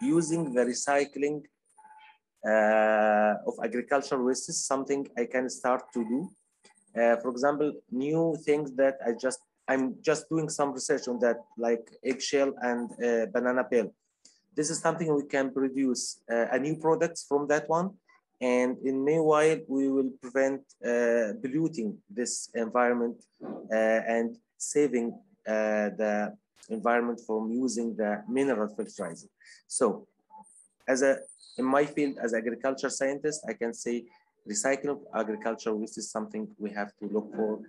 using the recycling uh, of agricultural waste is something I can start to do. Uh, for example, new things that I just, I'm just doing some research on that, like eggshell and uh, banana peel. This is something we can produce uh, a new products from that one. And in meanwhile, we will prevent uh, polluting this environment uh, and saving the environment from using the mineral fertilizer. So as a, in my field as agriculture scientist, I can say recycling agriculture waste is something we have to look for